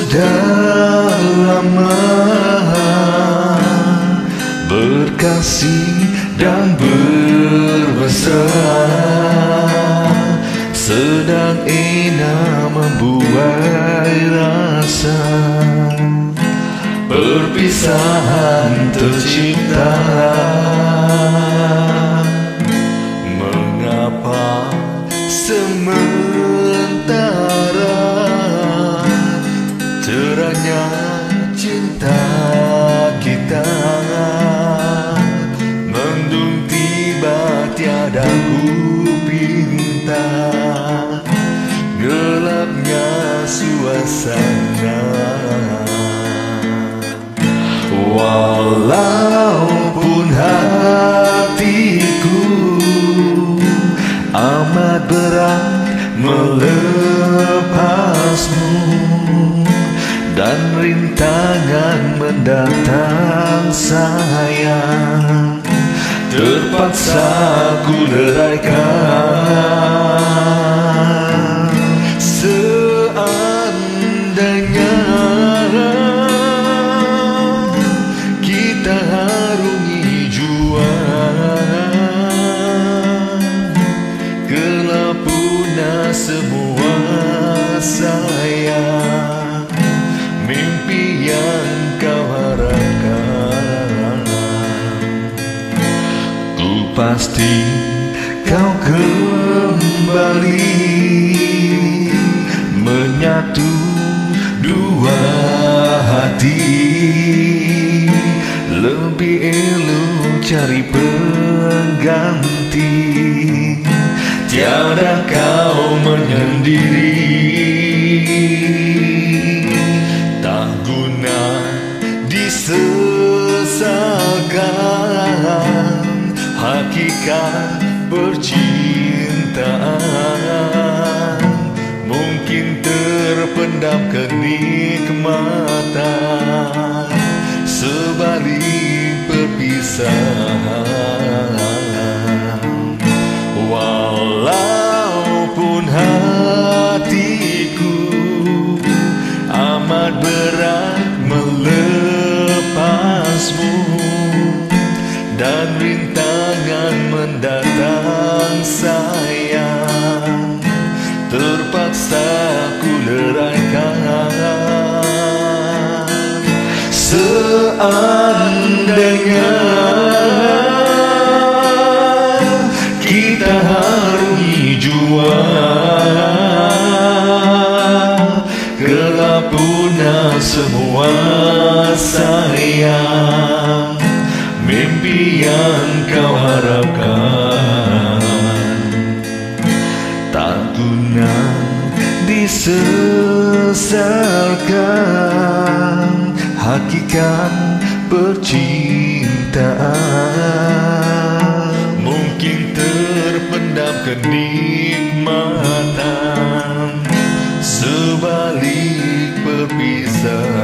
Sudah lama berkasih dan berbesar. Sedang Ina membuai rasa. Perpisahan suasana Walaupun hatiku amat berat melepasmu dan rintangan mendatang sayang terpaksa ku leraikan pasti kau kembali. Menyatu dua hati. Lebih elok cari pengganti. Tiada kau menyendiri Hakikat percintaan Mungkin terpendam kenikmatan. Sebalik perpisahan Seandainya kita harungi jua Gelap punah semua sayang Mimpi yang kau harapkan. Tak guna disesalkan Hakikat percintaan. Mungkin terpendam kenikmatan. Sebalik perpisahan